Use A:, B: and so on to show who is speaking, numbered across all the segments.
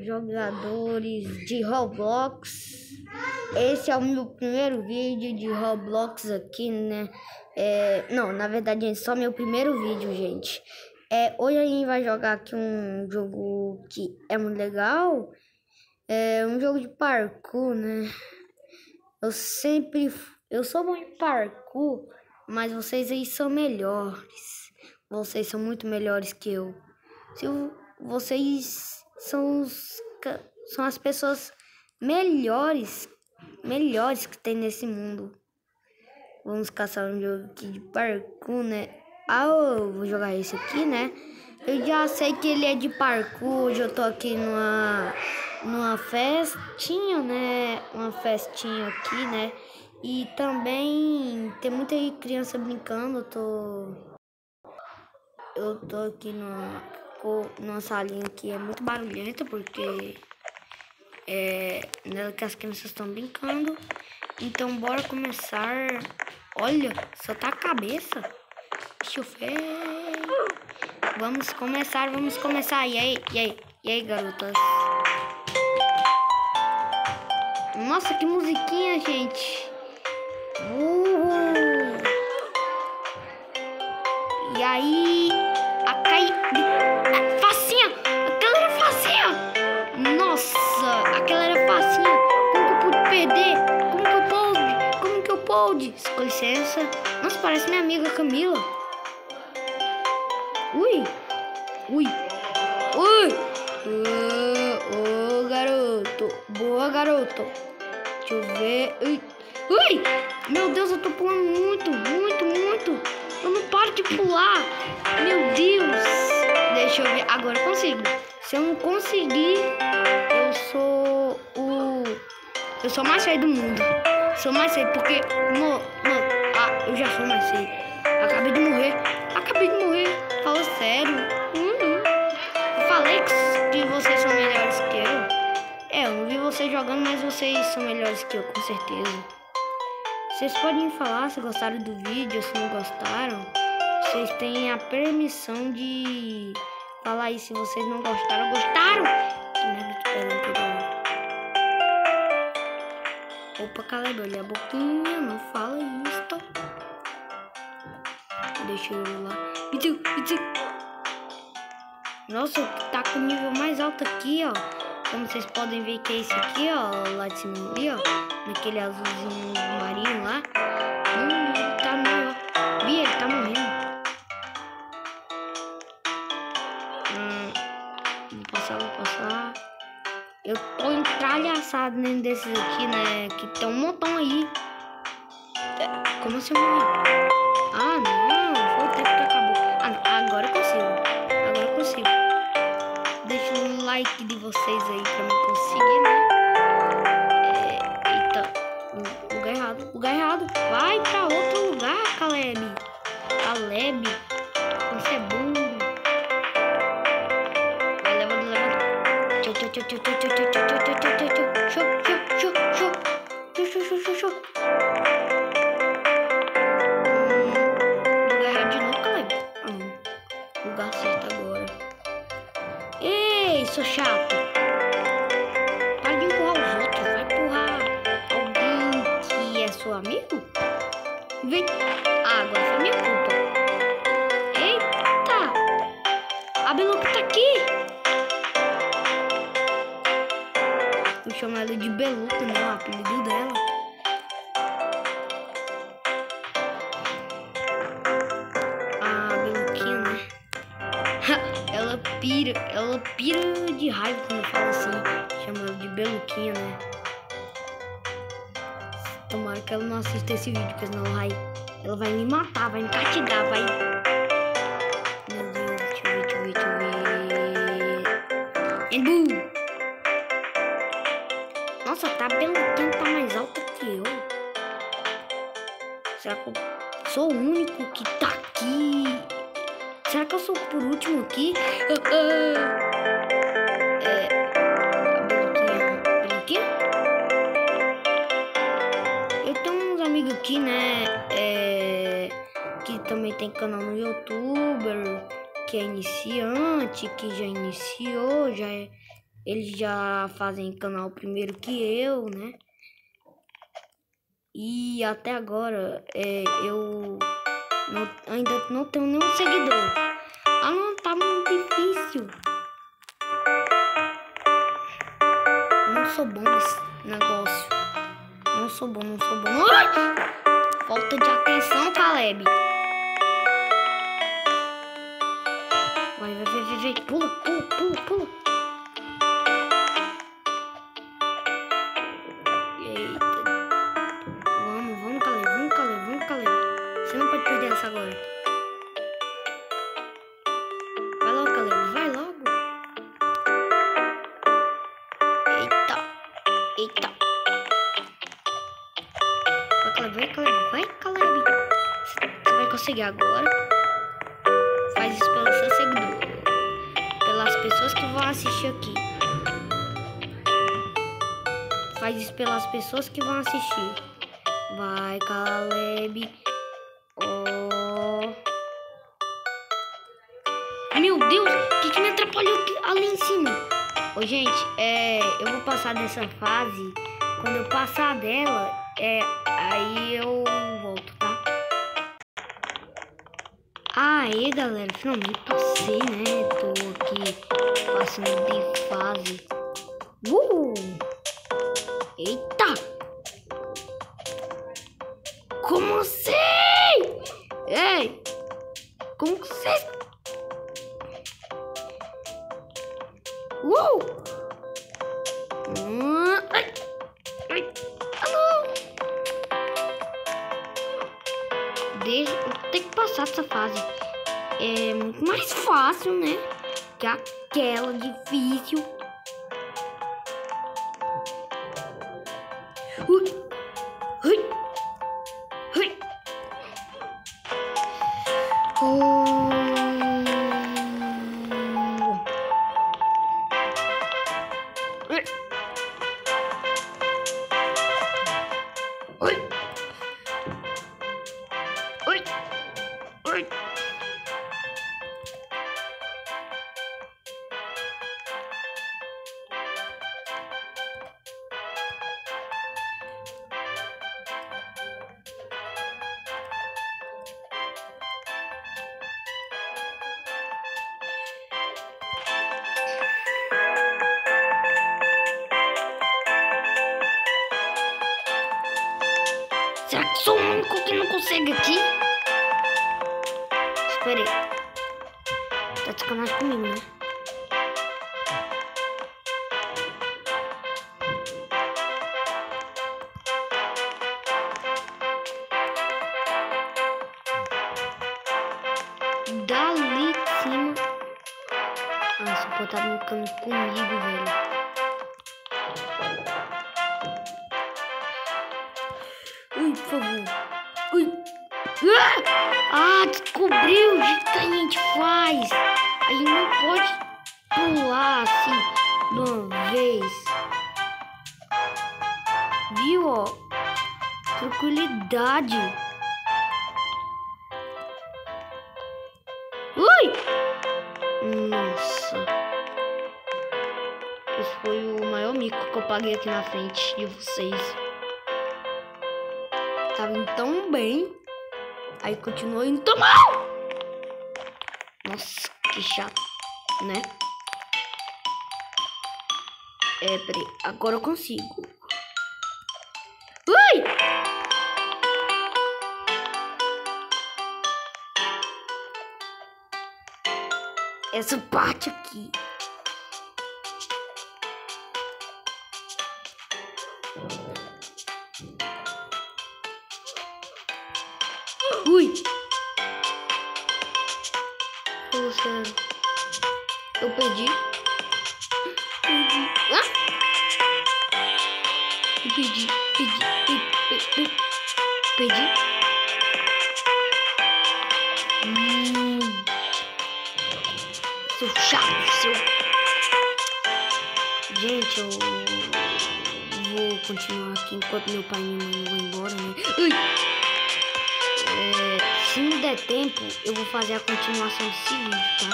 A: Jogadores de Roblox. Esse é o meu primeiro vídeo de Roblox aqui, né? É, não, na verdade é só meu primeiro vídeo, gente. É, hoje a gente vai jogar aqui um jogo que é muito legal. É um jogo de parkour, né? Eu sempre... Eu sou bom em parkour, mas vocês aí são melhores. Vocês são muito melhores que eu. Se vocês são, os, são as pessoas melhores, melhores que tem nesse mundo. Vamos caçar um jogo aqui de parkour, né? Ah, eu vou jogar esse aqui, né? Eu já sei que ele é de parkour, hoje eu tô aqui numa, numa festinha, né? Uma festinha aqui, né? E também tem muita criança brincando, eu tô... Eu tô aqui numa ficou numa salinha que é muito barulhenta, porque é nela que as crianças estão brincando. Então, bora começar. Olha, só tá a cabeça. Ver. Vamos começar, vamos começar. E aí, e aí, e aí, garotas? Nossa, que musiquinha, gente. Uh! E aí, pude? Com licença. Nossa, parece minha amiga Camila. Ui. Ui. Ui. Ô, oh, garoto. Boa, garoto. Deixa eu ver. Ui. Ui. Meu Deus, eu tô pulando muito, muito, muito. Eu não paro de pular. Meu Deus. Deixa eu ver. Agora eu consigo. Se eu não conseguir, eu sou o. Eu sou mais feio do mundo. Sou mais feio porque. Ah, eu já sou mais feio. Acabei de morrer. Acabei de morrer. Fala sério. Uhum. Eu falei que, que vocês são melhores que eu. É, eu não vi vocês jogando, mas vocês são melhores que eu, com certeza. Vocês podem falar se gostaram do vídeo, se não gostaram. Vocês têm a permissão de falar aí se vocês não gostaram. Gostaram? Que merda de pergunta Opa, Caleb, olha a boquinha, não fala isto. Deixa eu lá. Itu, itu. Nossa, tá com o nível mais alto aqui, ó. Como vocês podem ver que é esse aqui, ó. Lá de cima ali, ó. Naquele azulzinho marinho lá. Eu tô entralhaçado dentro desses aqui, né? Que tem um montão aí. É, como assim Ah, não. Foi o tempo que acabou. Ah, agora eu consigo. Agora eu consigo. Deixa o like de vocês aí pra me conseguir, né? É, eita. Lugar errado. Lugar errado. Vai pra outro lugar, Caleb. Caleb. Você é burro. Shoop, shoop, shoop, shoop, shoop. Pira, ela pira de raiva quando eu falo assim, chamando de Beluquinha, né? Tomara que ela não assista esse vídeo, porque senão ela vai, ela vai me matar, vai me castigar, vai... Meu Deus, deixa eu ver, deixa eu ver, deixa eu ver... Nossa, tá Beluquinha tá mais alta que eu. Será que eu sou o único que tá aqui? Será que eu sou por último aqui? É. Aqui? Eu tenho uns amigos aqui, né? É, que também tem canal no YouTube, que é iniciante, que já iniciou, já é, Eles já fazem canal primeiro que eu, né? E até agora é, eu ainda não tenho nenhum seguidor. Ah não, tá muito difícil. não sou bom nesse negócio. Não sou bom, não sou bom. Falta de atenção, Caleb. Vai, vai, vai, vai, vai. Pula, pula, pula, pula. Conseguir agora. Faz isso pelo seu seguidor. Pelas pessoas que vão assistir aqui. Faz isso pelas pessoas que vão assistir. Vai, Caleb. Oh. Meu Deus, o que, que me atrapalhou ali em cima? Ô, gente, é, eu vou passar dessa fase. Quando eu passar dela, é, aí eu Aê, galera, finalmente passei, né? Tô aqui passando de fase. Uh! Eita! Como assim? Ei! Como que você... essa fase. É muito mais fácil, né? Que aquela difícil. Ui! Ui! Ui! Oh. Único que não consegue aqui? Espera aí. Tá de comigo, né? Dali de cima. Ah, esse pô tá brincando comigo, velho. Ui, por favor. Ah! Ah, descobriu o jeito que a gente faz. A gente não pode pular assim de uma vez. Viu, ó? Tranquilidade. Ui! Nossa. Esse foi o maior mico que eu paguei aqui na frente de vocês. Tava indo tão bem. Aí continuou indo tão mal. Nossa, que chato, né? É, peraí. Agora eu consigo. Ui! Essa parte aqui. Fala sério. Eu perdi. Perdi. Ah! Eu perdi. Perdi. Perdi. Perdi. perdi. Hum. Seu chato, seu. Gente, eu vou continuar aqui enquanto meu pai e minha mãe vão embora, né? Ui! É, assim der tempo, eu vou fazer a continuação desse vídeo, tá?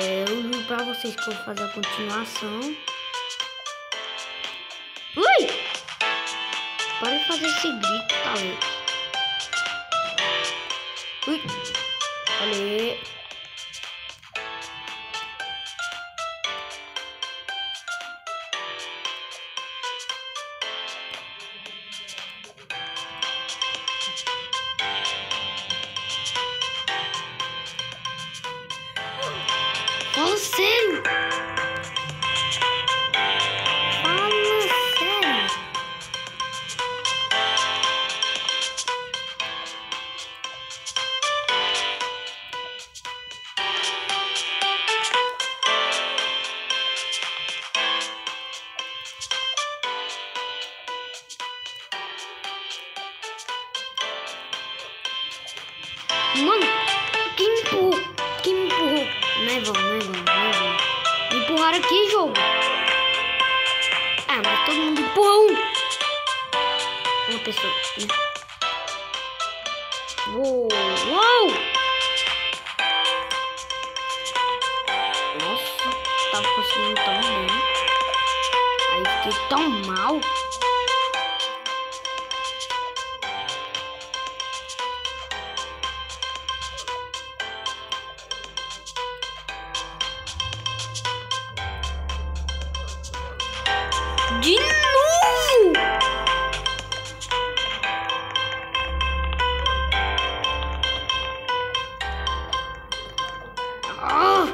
A: É, eu juro pra vocês que eu vou fazer a continuação. Ui! Para fazer esse grito, tá talvez. Ui! Olha aí. É bom, não não é. Me empurraram aqui, jogo. Ah, mas todo mundo empurrou um. Uma pessoa? Uou, uou! Nossa, tava conseguindo tão bem. Aí fiquei tão mal. De novo! Ah!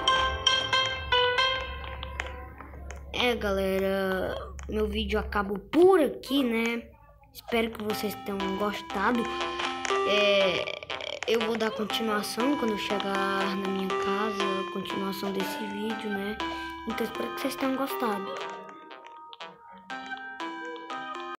A: É, galera, meu vídeo acaba por aqui, né? Espero que vocês tenham gostado. É, eu vou dar continuação quando chegar na minha casa, continuação desse vídeo, né? Então espero que vocês tenham gostado.